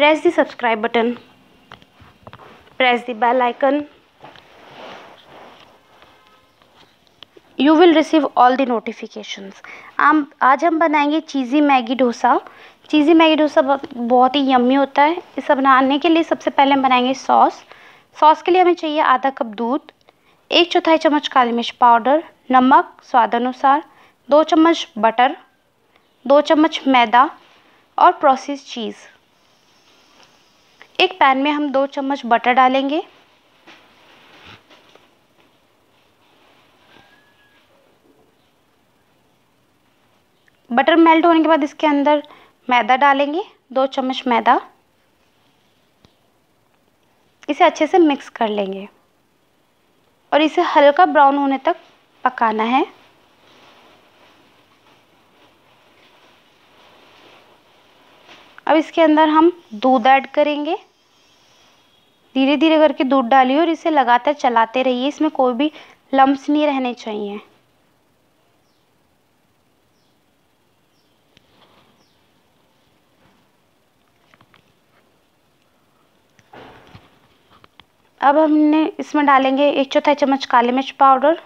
press the subscribe button. Press the bell icon. You will receive all the notifications हम आज हम बनाएँगे cheesy Maggi dosa. Cheesy Maggi dosa बहुत ही yummy होता है। इसे बनाने के लिए सबसे पहले हम बनाएँगे सॉस। सॉस के लिए हमें चाहिए आधा कप दूध, एक चौथाई चम्मच काली मिर्च पाउडर, नमक, स्वाद अनुसार, दो चम्मच बटर, दो चम्मच मैदा और प्रोसेस चीज़ एक पैन में हम दो चम्मच बटर डालेंगे। बटर मेल्ट होने के बाद इसके अंदर मैदा डालेंगे, दो चम्मच मैदा। इसे अच्छे से मिक्स कर लेंगे। और इसे हल्का ब्राउन होने तक पकाना है। अब इसके अंदर हम दूध ऐड करेंगे। धीरे धीरे करके दूध डालिए और इसे लगातार चलाते रहिए। इसमें कोई भी लम्स नहीं रहने चाहिए। अब हमने इसमें डालेंगे एक चौथाई चम्मच काली मिर्च पाउडर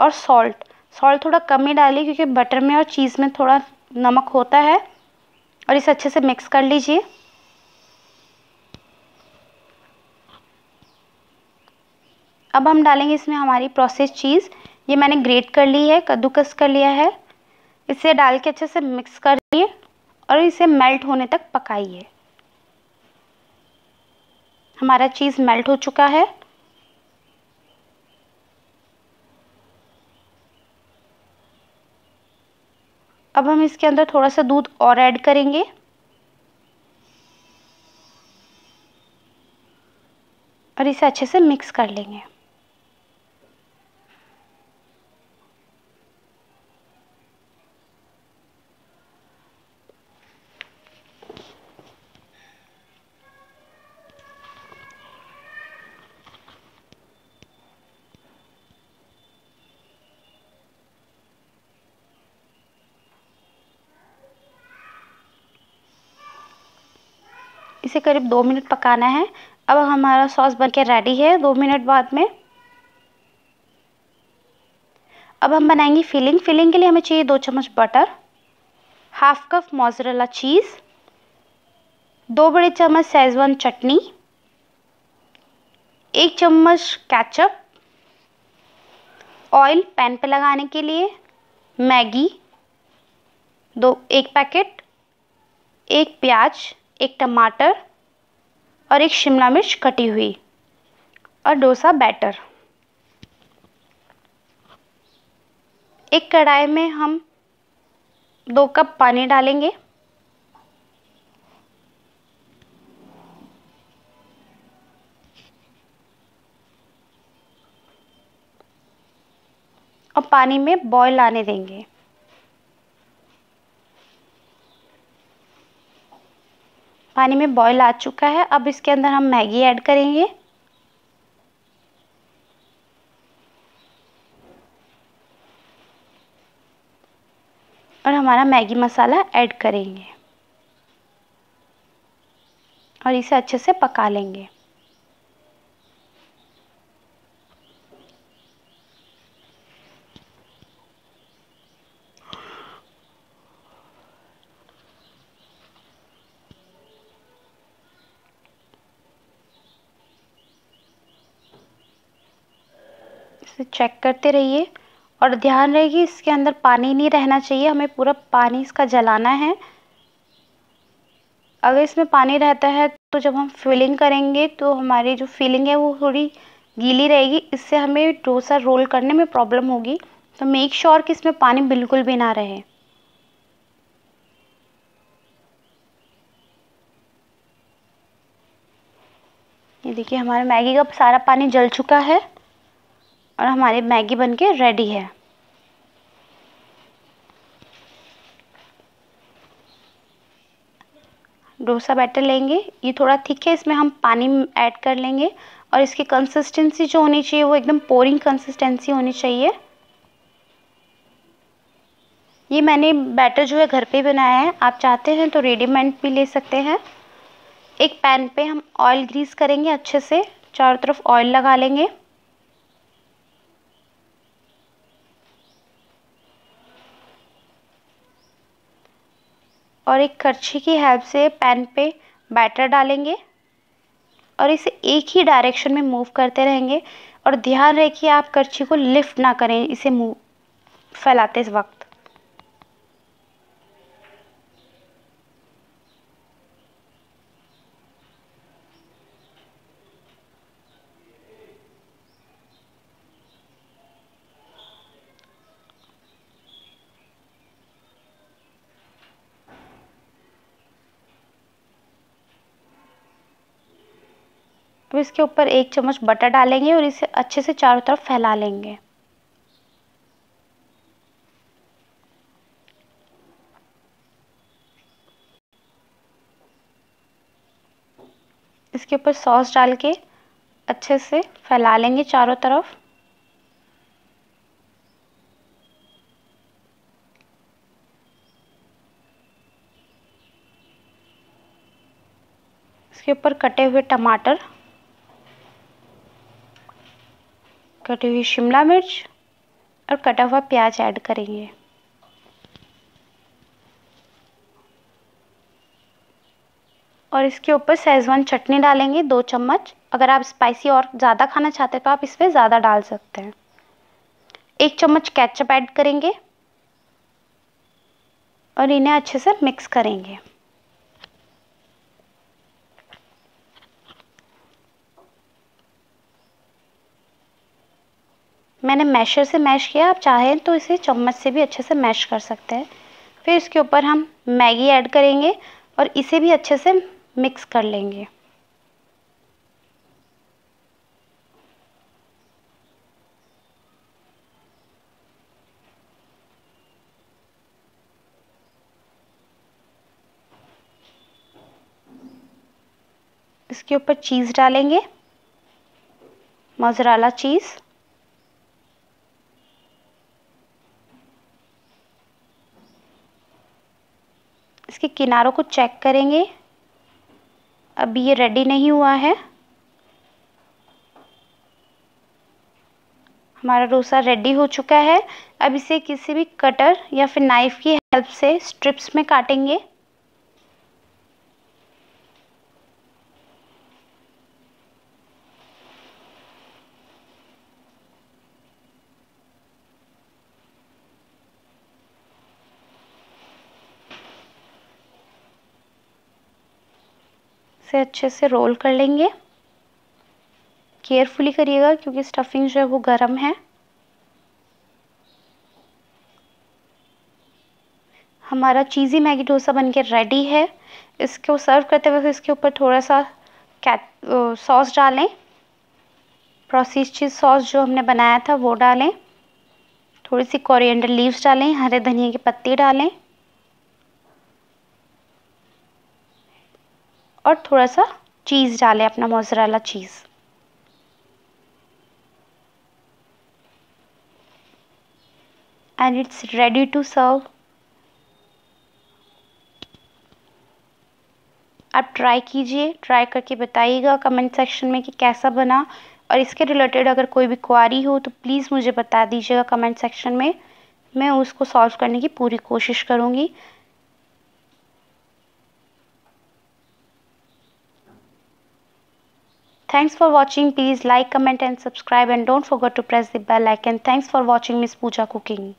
और सॉल्ट सॉल्ट थोड़ा कम ही डालिए क्योंकि बटर में और चीज़ में थोड़ा नमक होता है और इसे अच्छे से मिक्स कर लीजिए। अब हम डालेंगे इसमें हमारी प्रोसेस चीज़ ये मैंने ग्रेट कर ली है, कद्दूकस कर लिया है। इसे डाल के अच्छे से मिक्स कर लिए और इसे मेल्ट होने तक पकाइए। हमारा चीज़ मेल्ट हो चुका है। अब हम इसके अंदर थोड़ा सा दूध और ऐड करेंगे। और इसे अच्छे से मिक्स कर लेंगे। इसे करीब दो मिनट पकाना है। अब हमारा सॉस बन के रेडी है। दो मिनट बाद में अब हम बनाएँगे फिलिंग फिलिंग के लिए हमें चाहिए दो चम्मच butter half cup mozzarella cheese दो बड़े चम्मच सेजवान चटनी, एक चम्मच कैचअप ऑयल पैन पे लगाने के लिए मैगी, दो, एक पैकेट एक प्याज एक टमाटर और एक शिमला मिर्च कटी हुई और डोसा बैटर। एक कढ़ाई में हम दो कप पानी डालेंगे। और पानी में बॉईल आने देंगे। पानी में बॉईल आ चुका है। अब इसके अंदर हम मैगी ऐड करेंगे। और हमारा मैगी मसाला ऐड करेंगे। और इसे अच्छे से पका लेंगे। इसे चेक करते रहिए और ध्यान रहे कि इसके अंदर पानी नहीं रहना चाहिए, हमें पूरा पानी इसका जलाना है। अगर इसमें पानी रहता है तो जब हम फिलिंग करेंगे तो हमारी जो फिलिंग है वो थोड़ी गीली रहेगी, इससे हमें डोसा रोल करने में प्रॉब्लम होगी। तो मेक श्योर sure कि इसमें पानी बिल्कुल भी ना रहे। ये देखिए हमारे मैगी का सारा पानी जल चुका है। और हमारी मैगी बनके रेडी है। डोसा बैटर लेंगे। ये थोड़ा थिक है, इसमें हम पानी ऐड कर लेंगे और इसकी कंसिस्टेंसी जो होनी चाहिए, वो एकदम पोरिंग कंसिस्टेंसी होनी चाहिए। ये मैंने बैटर जो है घर पे बनाया है। आप चाहते हैं तो रेडीमेड भी ले सकते हैं। एक पैन पे हम ऑयल ग्रीस करेंगे अच्छे से। चारों तरफ़ ऑयल लगा लेंगे। और एक करछी की हेल्प से पैन पे बैटर डालेंगे और इसे एक ही डायरेक्शन में मूव करते रहेंगे और ध्यान रहे कि आप करछी को लिफ्ट ना करें, इसे मूव फैलाते वक्त। अब इसके ऊपर एक चम्मच बटर डालेंगे और इसे अच्छे से चारों तरफ़ फैला लेंगे। इसके ऊपर सॉस डाल के अच्छे से फैला लेंगे चारों तरफ़। इसके ऊपर कटे हुए टमाटर कटी हुई शिमला मिर्च और कटा हुआ प्याज ऐड करेंगे। और इसके ऊपर सेजवान चटनी डालेंगे दो चम्मच। अगर आप स्पाइसी और ज़्यादा खाना चाहते हैं तो आप इसमें ज़्यादा डाल सकते हैं। एक चम्मच केचप ऐड करेंगे और इन्हें अच्छे से मिक्स करेंगे। मैंने मैशर से मैश किया, आप चाहें तो इसे चम्मच से भी अच्छे से मैश कर सकते हैं। फिर इसके ऊपर हम मैगी ऐड करेंगे और इसे भी अच्छे से मिक्स कर लेंगे। इसके ऊपर चीज़ डालेंगे, मोजराला चीज़। इसके किनारों को चेक करेंगे। अभी ये रेडी नहीं हुआ है। हमारा डोसा रेडी हो चुका है। अब इसे किसी भी कटर या फिर नाइफ़ की हेल्प से स्ट्रिप्स में काटेंगे। से अच्छे से रोल कर लेंगे। केयरफुली करिएगा क्योंकि स्टफिंग जो है वो गर्म है। हमारा चीज़ी मैगी डोसा बनके रेडी है। इसको सर्व करते वक्त इसके ऊपर थोड़ा सा कैट सॉस डालें। प्रोसेस चीज़ सॉस जो हमने बनाया था वो डालें। थोड़ी सी कोरिएंडर लीव्स डालें, हरे धनिया की पत्ती डालें। और थोड़ा सा चीज़ डालें, अपना mozzarella cheese and it's ready to serve आप ट्राई कीजिए ट्राई करके बताइएगा कमेंट सेक्शन में कि कैसा बना। और इसके रिलेटेड अगर कोई भी क्वारी हो तो प्लीज़ मुझे बता दीजिएगा कमेंट सेक्शन में। मैं उसको सॉल्व करने की पूरी कोशिश करूँगी। Thanks for watching. Please like, comment and subscribe and don't forget to press the bell icon. Thanks for watching Miss Pooja Cooking.